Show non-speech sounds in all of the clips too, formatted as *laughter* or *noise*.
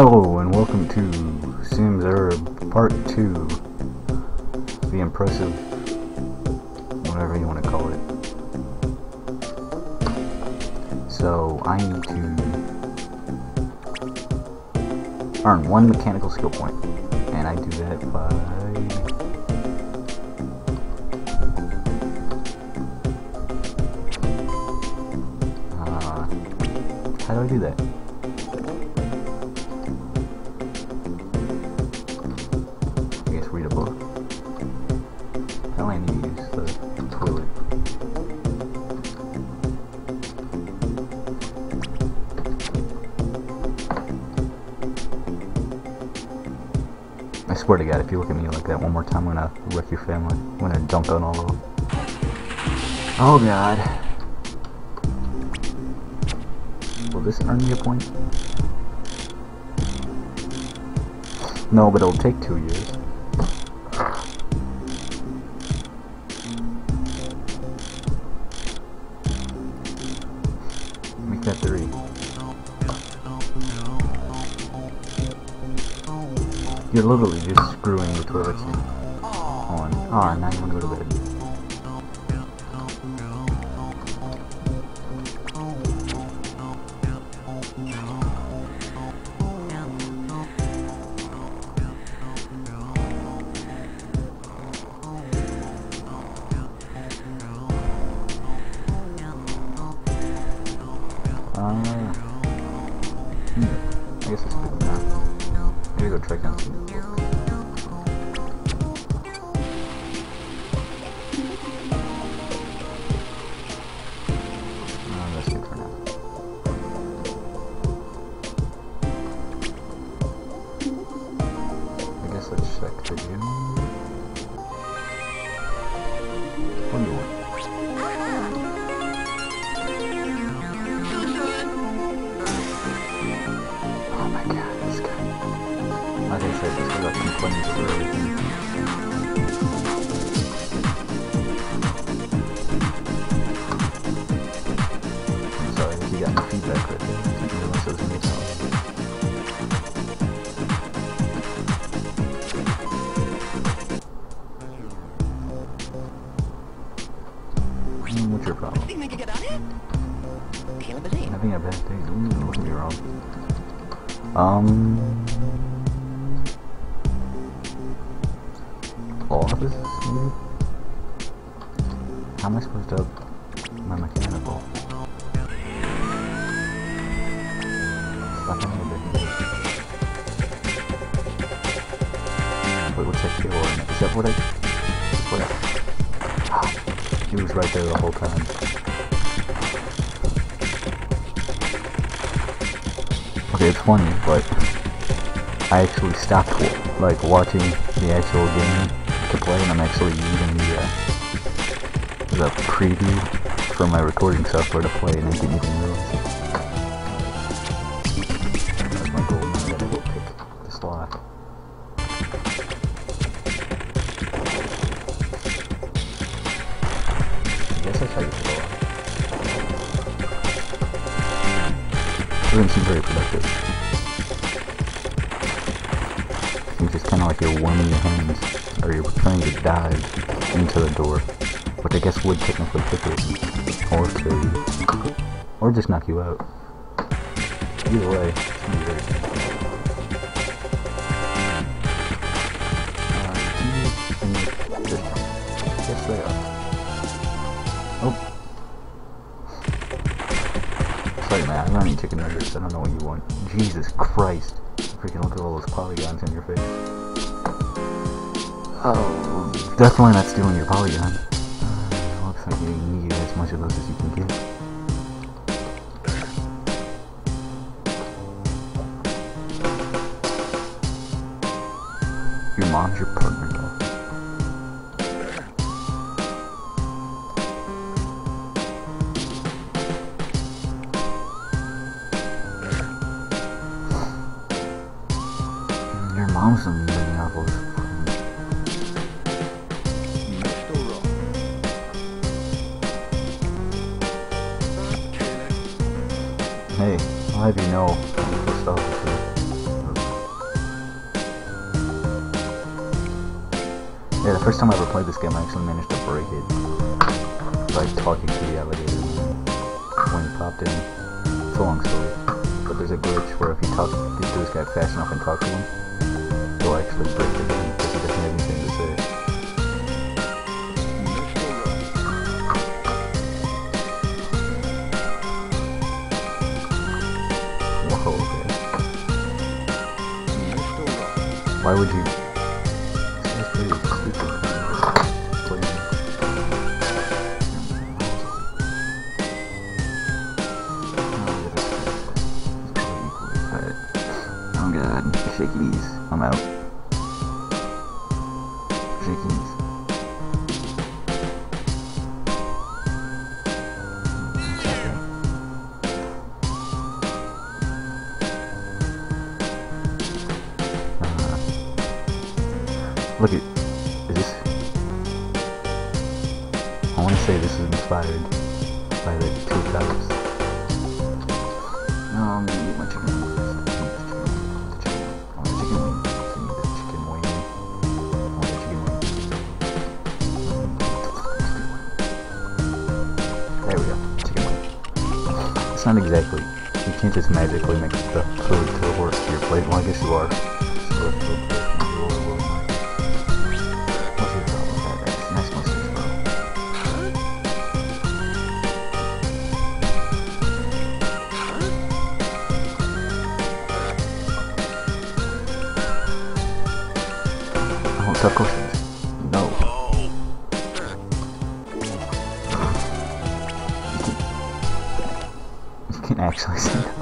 Hello and welcome to Sims Urbz Part 2. The impressive, whatever you want to call it. So I need to earn one mechanical skill point, and I do that by uh, how do I do that? Need to use the toilet. I swear to God, if you look at me like that one more time, I'm gonna wreck your family. I'm gonna dump on all of them. Oh God. Will this earn me a point? No, but it'll take two years. You're literally just screwing the toilet seat on. Ah, now you wanna go to bed. Uh, hmm. I guess it's good now. Go check out Can't believe. Having a bad day. Ooh, don't get me wrong. Um. Office, maybe? How am I supposed to my mechanical? Big day. Wait, what's that it? Is that what I. What I. *gasps* He was right there the whole time. It's funny, but I actually stopped like watching the actual game to play, and I'm actually using the uh, the preview for my recording software to play, and I didn't even realize. Very just kind of like you're warming your hands, or you're trying to dive into the door, which I guess would technically kick it, or kill you, or just knock you out. Either way, chicken nuggets. I don't know what you want. Jesus Christ. Freaking look at all those polygons in your face. Oh, definitely not stealing your polygon. Uh, looks like you need as much of those as you can get. Your mom's your your mom's. Hey, I'll have you know, stop Yeah, the first time I ever played this game, I actually managed to break it by talking to the alligator when he popped in. It's a long story, but there's a glitch where if you talk to this guy fast enough and talk to him, he'll actually break game because he doesn't have anything to say. Whoa, okay. Why would you? Uh, look at is this. I wanna say this is inspired just magically make the food horse to your plate. Well, I guess you are. So, so, *laughs* *laughs*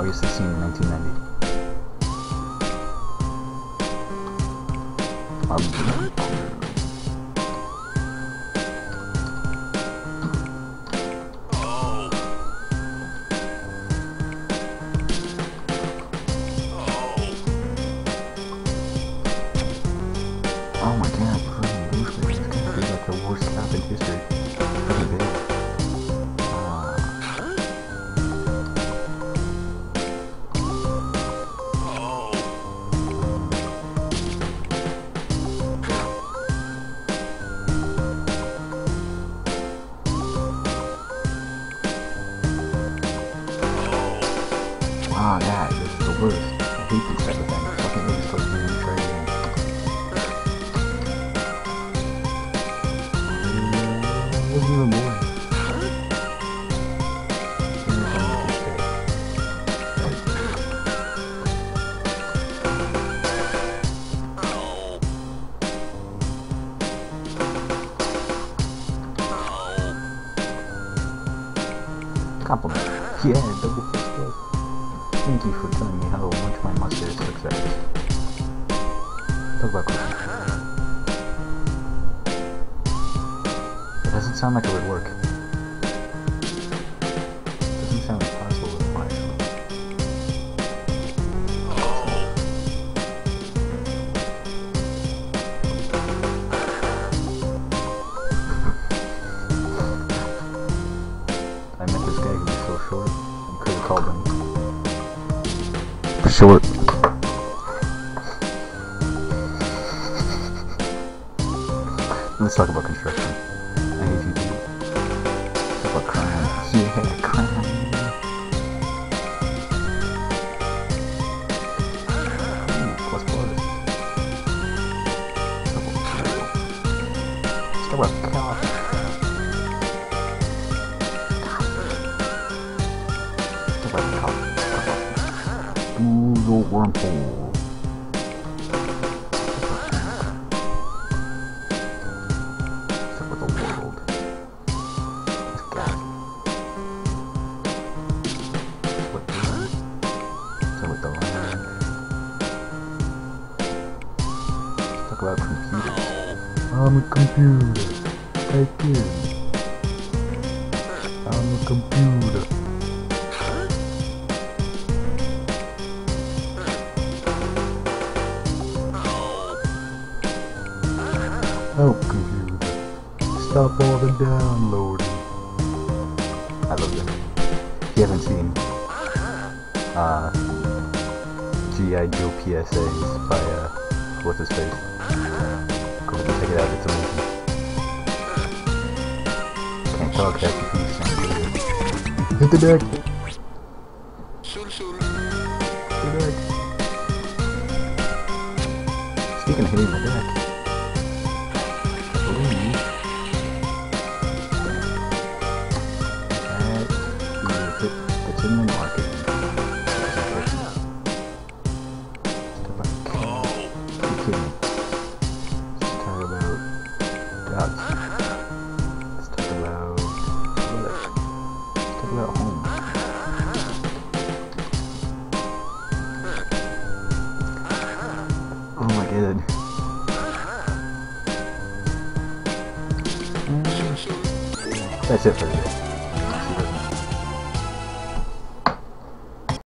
August 16, 1990. Even born. Compliment. Yeah, double fist bump. Thank you for telling me how much my mustache success. Talk about cooking. Doesn't sound like it would work. Doesn't sound possible with my I met this guy who was so short. You could have called him short. Ooh, the wormhole. The world. What the talk about computers. I'm a computer. I'm a computer. Oh, computer. Stop all the downloading. I love this. If you haven't seen uh, G.I. Joe PSAs by, uh, what's his face? Go check it out, it's amazing. Can't talk, sound clear. Hit the deck! The deck! Speaking of hitting the deck, That's it for today.